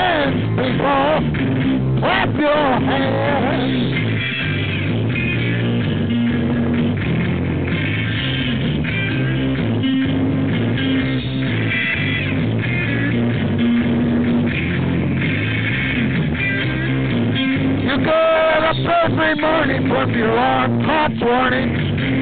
hands, people. Clap your hands. every morning from your alarm clock warning.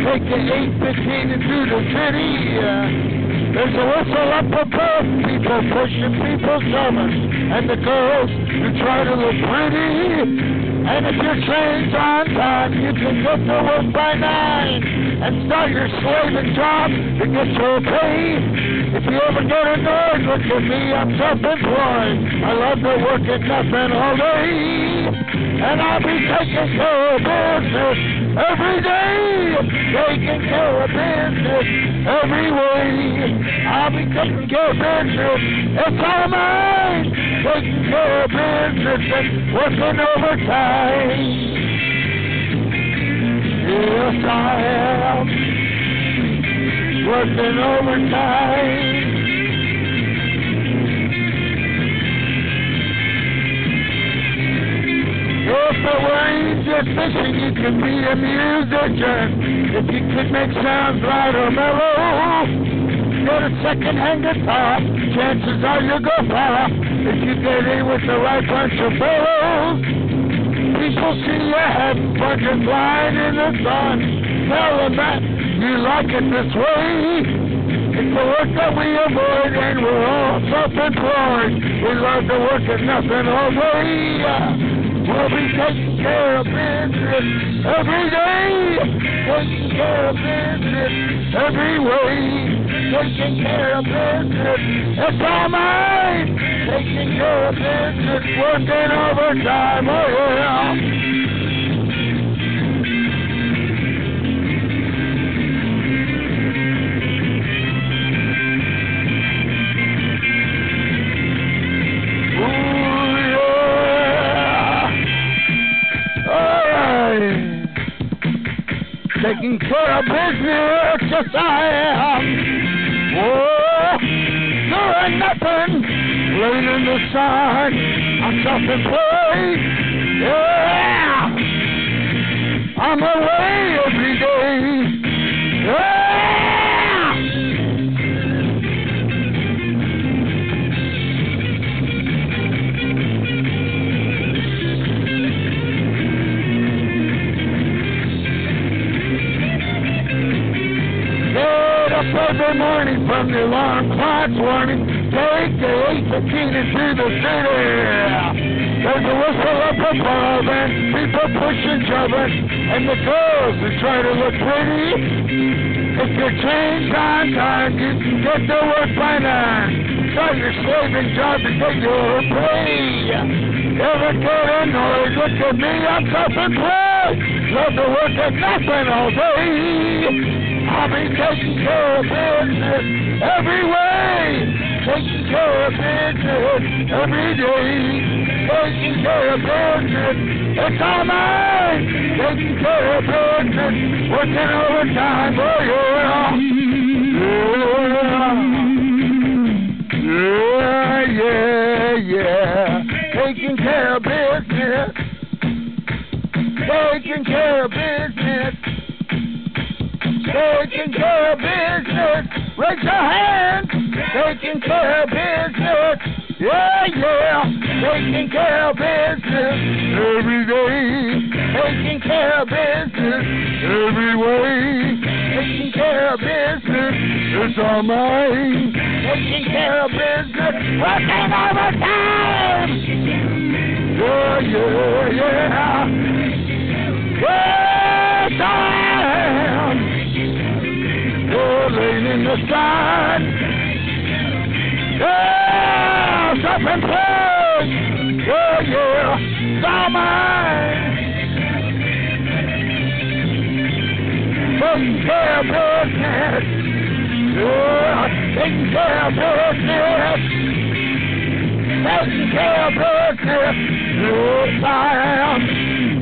Take the 815 into the city. Uh, there's a whistle up above, people pushing, people shoving, and the girls who try to look pretty. And if your train's on time, you can get to work by nine and start your slaving job to get your pay. If you ever get annoyed, look at me, I'm self-employed. I love to work at nothing all day. And I'll be taking care of business every day. Taking care of business every way. I'll be taking care of business. It's all mine. Taking care of business and working overtime. Yes, I am. Working overtime. You're fishing, you can be a musician. If you could make sounds light or mellow, get a second-hand guitar. Chances are you'll go far if you get in with the right bunch of fellows. People see you fun just lying in the sun. Tell them that you like it this way. It's the work that we avoid, and we're all self-employed. We love to work at nothing all day. We'll be taking care of business every day. Taking care of business every way. Taking care of business. It's all mine. Taking care of business. Working overtime. Oh, yeah. Taking care of business, yes I am. Oh, doing nothing, laying in the sun. I'm self-employed. Yeah. I'm away morning from the alarm clock's warning. Take the eight 815 to the city. There's a whistle up above and people pushing, shoving, and the girls that try to look pretty. If your train's on time, you can get to work by nine. Start your slaving job to get your pay. Ever get annoyed? Look at me, I'm self-employed. Love to work at nothing all day. Be taking care of business every way. Taking care of business every day. Taking care of business. It's all mine. Taking care of business. Working overtime. Oh, yeah. Yeah. Yeah, yeah, yeah. Taking care of business. Taking care of business. Taking care of business. Raise your hand. Taking care of business. Yeah, yeah. Taking care of business every day. Taking care of business every way. Taking care of business. It's all mine. Taking care of business. Working overtime. Yeah, yeah, yeah. Yes, the sun. Yeah, self-employed. Yeah, yeah, mine. Taking care of business. Yeah, care of business. Care of business. I am.